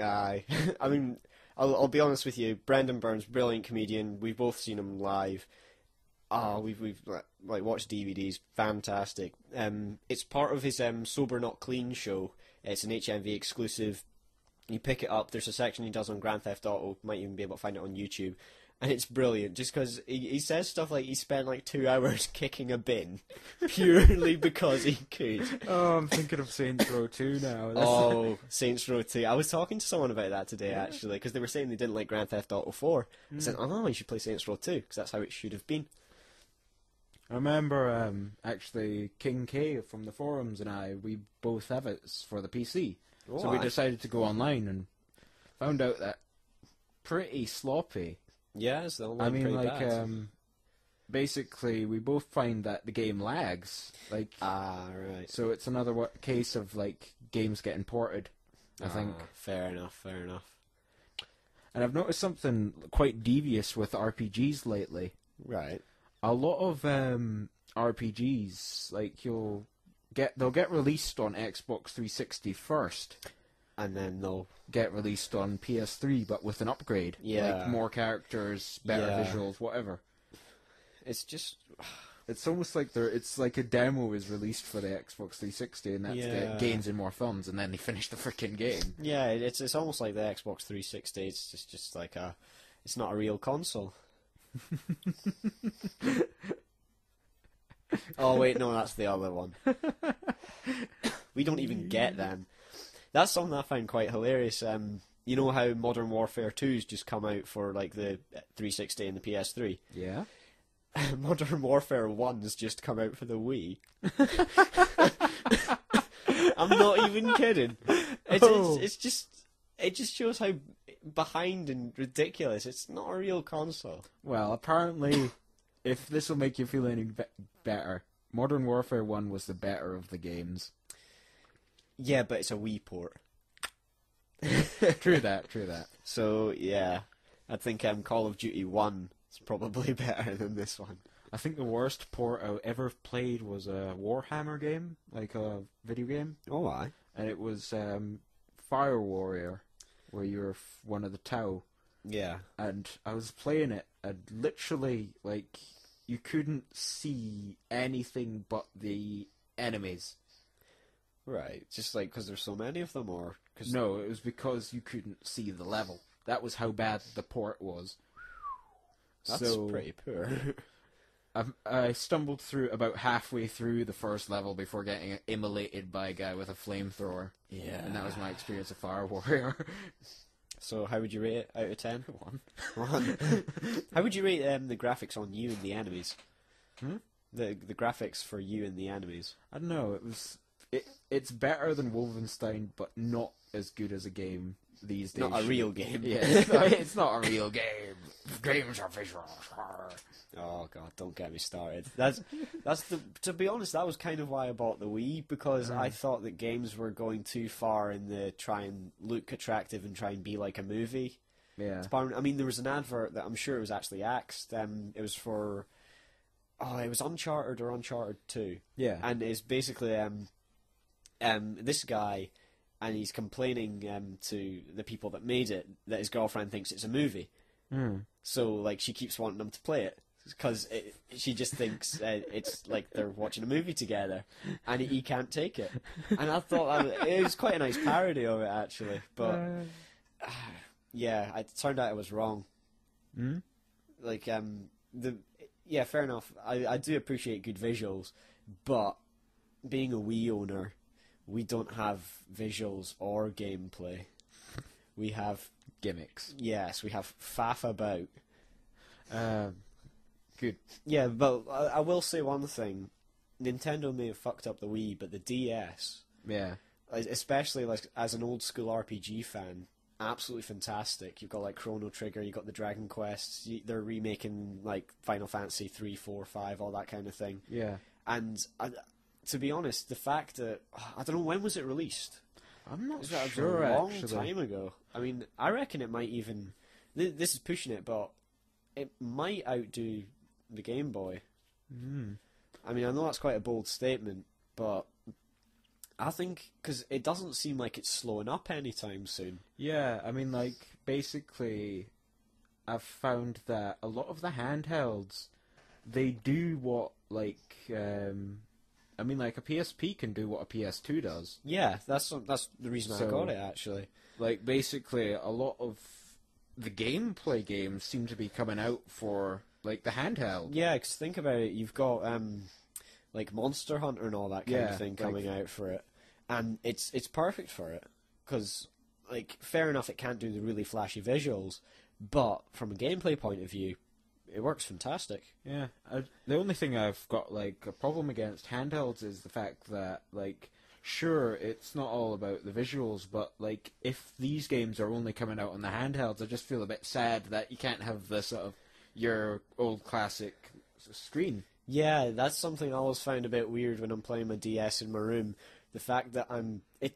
Aye, I mean, I'll, I'll be honest with you. Brendon Burns, brilliant comedian. We've both seen him live. Ah, we've we've like, like watched DVDs. Fantastic. Um, it's part of his um sober not clean show. It's an HMV exclusive. You pick it up. There's a section he does on Grand Theft Auto. Might even be able to find it on YouTube. And it's brilliant, just because he, he says stuff like he spent like two hours kicking a bin, purely because he could. Oh, I'm thinking of Saints Row 2 now. That's- Oh, Saints Row 2. I was talking to someone about that today, actually, because they were saying they didn't like Grand Theft Auto 4. I said, oh, you should play Saints Row 2, because that's how it should have been. I remember um, actually King K from the forums and I, we both have it for the PC. so we aye. decided to go online and found out that pretty sloppy. Yeah, it's the I mean, like, bad. um, basically, we both find that the game lags. Like, Ah, right. so it's another wa- case of like games getting ported. I think, Ah, fair enough, fair enough. and I've noticed something quite devious with RPGs lately. Right. a lot of um, RPGs, like you'll get, they'll get released on Xbox 360 first, And then they'll. get released on PS3, but with an upgrade, Yeah. like more characters, better Yeah. visuals, whatever. It's just. It's almost like they're, it's like a demo is released for the Xbox 360, and that's Yeah. gains in more films, and then they finish the freaking game. Yeah, it's it's almost like the Xbox 360. It's just, just like a. It's not a real console. oh wait, no, that's the other one. we don't even get them. That's something I find quite hilarious. Um, you know how Modern Warfare 2's just come out for like the 360 and the PS3. Yeah. Modern Warfare 1's just come out for the Wii. I'm not even kidding. It's, Oh. it's, it's just it just shows how behind and ridiculous. It's not a real console. Well, apparently, if this will make you feel any be- better, Modern Warfare 1 was the better of the games. Yeah, but it's a Wii port. true that, true that. So yeah, I think um, Call of Duty One is probably better than this one. I think the worst port I ever played was a Warhammer game, like a video game, Oh, I. and it was um, Fire Warrior, where you're f- one of the Tau, Yeah. and I was playing it, and literally, like, you couldn't see anything but the enemies. Right. Just like because there's so many of them, or because No, it was because you couldn't see the level. That was how bad the port was. that's so pretty poor. I, I stumbled through about halfway through the first level before getting immolated by a guy with a flamethrower. yeah. And that was my experience of Fire Warrior. So how would you rate it out of ten? One. One. how would you rate um, the graphics on you and the enemies? Hmm? The the graphics for you and the enemies. I don't know. It was it. It's better than Wolfenstein, but not as good as a game these days. Not a real game. Yeah, it's not, it's not a real game. Games are visual. Oh god, don't get me started. That's that's the to be honest, that was kind of why I bought the Wii because I thought that games were going too far in the try and look attractive and try and be like a movie. Yeah. I mean, there was an advert that I'm sure it was actually axed. Um, it was for oh, it was Uncharted or Uncharted Two, Yeah. and it's basically um, um, this guy, and he's complaining um to the people that made it that his girlfriend thinks it's a movie. Mm. So like she keeps wanting them to play it because she just thinks uh, it's like they're watching a movie together, and he, can't take it. And I thought that it was quite a nice parody of it actually, but yeah, it turned out I was wrong. Mm? Like um the yeah, fair enough. I I do appreciate good visuals, but being a Wii owner, we don't have visuals or gameplay. We have Gimmicks. yes, we have faff about. Um, good. Yeah, but I, I will say one thing: Nintendo may have fucked up the Wii, but the DS, Yeah. especially like as an old school RPG fan, absolutely fantastic. You've got like Chrono Trigger, you've got the Dragon Quest. You, they're remaking like Final Fantasy three, four, five, all that kind of thing. Yeah. And I, to be honest, the fact that I don't know when was it released. I'm not a- sure. a long actually. time ago. I mean, I reckon it might even. th- This is pushing it, but it might outdo the Game Boy. Mm. I mean, I know that's quite a bold statement, but I think because it doesn't seem like it's slowing up anytime soon. Yeah, I mean, like, basically, I've found that a lot of the handhelds, they do what, like, um, I mean, like, a PSP can do what a PS2 does. Yeah, that's that's the reason I got it actually. Like, basically, a lot of the gameplay games seem to be coming out for, like, the handheld. Yeah, because think about it, you've got um, like Monster Hunter and all that kind Yeah, of thing like- coming out for it, and it's it's perfect for it because like fair enough, it can't do the really flashy visuals, but from a gameplay point of view, it works fantastic. Yeah, I, the only thing I've got like a problem against handhelds is the fact that like sure it's not all about the visuals, but like if these games are only coming out on the handhelds, I just feel a bit sad that you can't have the sort of your old classic screen. Yeah, that's something I always found a bit weird when I'm playing my DS in my room. The fact that I'm it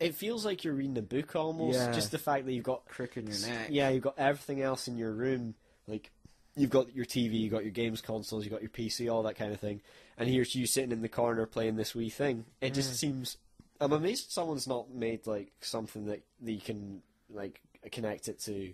it feels like you're reading a book almost. Yeah. Just the fact that you've got Crick in your neck. Yeah, you've got everything else in your room. Like you've got your TV, you've got your games consoles, you've got your PC, all that kind of thing. And here's you sitting in the corner playing this wee thing. It Mm. just seems. I'm amazed someone's not made like something that, that you can like connect it to,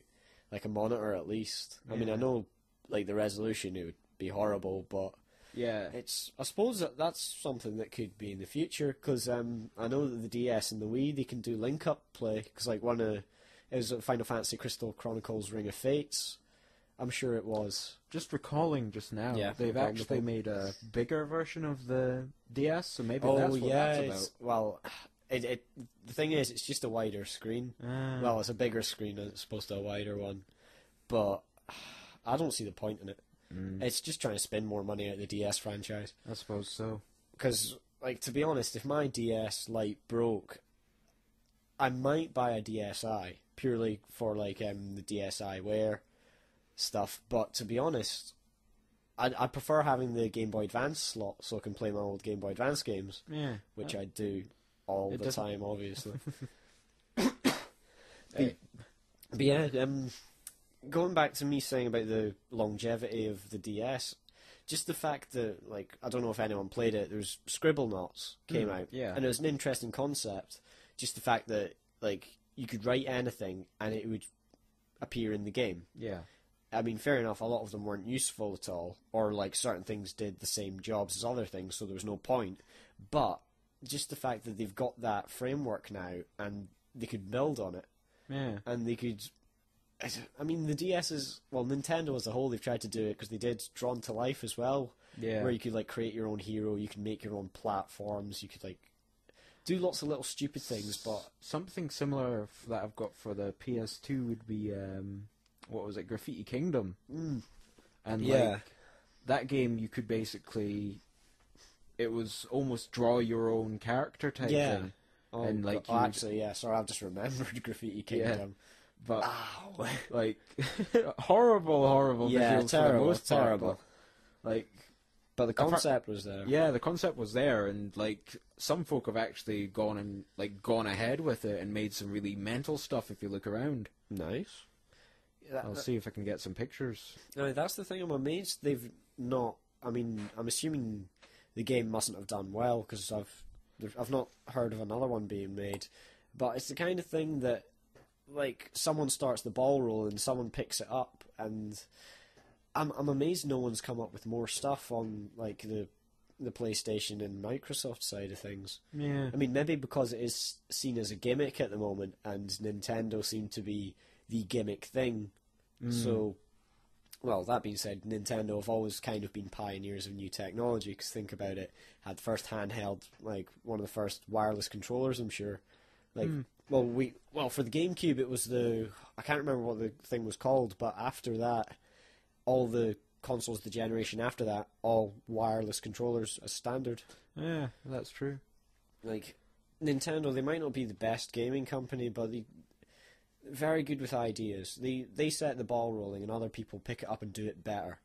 like a monitor at least. I mean, I know like the resolution it would be horrible, but Yeah. it's I suppose that that's something that could be in the future because um, I know that the DS and the Wii they can do link up play because like one of it was Final Fantasy Crystal Chronicles Ring of Fates. I'm sure it was. Just recalling just now, Yeah, they've no problem actually all. made a bigger version of the DS, so maybe oh that's what yeah, that's it's- about. well, it, it the thing is it's just a wider screen. Ah. Well, it's a bigger screen as opposed to a wider one, but I don't see the point in it. Mm, It's just trying to spend more money out of the DS franchise. I suppose so. because like to be honest if my DS Lite broke i might buy a dsi purely for like um the DSiWare stuff but to be honest i i prefer having the game boy advance slot so i can play my old game boy advance games Yeah. which i do all the doesn't- time obviously Hey, But yeah, um, going back to me saying about the longevity of the DS, just the fact that, like, I don't know if anyone played it, there's Scribblenauts came Mm, out. yeah. And it was an interesting concept. Just the fact that, like, you could write anything and it would appear in the game. yeah. I mean, fair enough, a lot of them weren't useful at all, or, like, certain things did the same jobs as other things, so there was no point. But just the fact that they've got that framework now and they could build on it Yeah. and they could. I mean, the DS is well, Nintendo as a whole. They've tried to do it because they did Drawn to Life as well, Yeah. where you could like create your own hero, you can make your own platforms, you could like do lots of little stupid things. But Something similar that I've got for the PS2 would be um, what was it, Graffiti Kingdom, mm, and Yeah. like that game, you could basically, it was almost draw your own character type Yeah. thing, oh, And, like, oh, actually, yeah. Sorry, I've just remembered Graffiti Yeah. Kingdom. but Ow. like horrible, horrible yeah, visuals for the terrible, most terrible. but, like But the concept was there. yeah, the concept was there, and like some folk have actually gone and like gone ahead with it and made some really mental stuff. If you look around, Nice. That- I'll that- see if I can get some pictures. No, that's the thing. I'm amazed they've not. I mean, I'm assuming the game mustn't have done well because I've I've not heard of another one being made. But it's the kind of thing that, like, someone starts the ball rolling, someone picks it up, and I'm I'm amazed no one's come up with more stuff on like the the PlayStation and Microsoft side of things. Yeah, I mean, maybe because it is seen as a gimmick at the moment, and Nintendo seem to be the gimmick thing. Mm. So, well, that being said, Nintendo have always kind of been pioneers of new technology. Because think about it, had first handheld, like one of the first wireless controllers. I'm sure. Like, Mm. well, we well for the GameCube, it was the I can't remember what the thing was called, but after that, all the consoles the generation after that, all wireless controllers as standard. yeah, that's true. like Nintendo, they might not be the best gaming company, but they very good with ideas. They they set the ball rolling, and other people pick it up and do it better.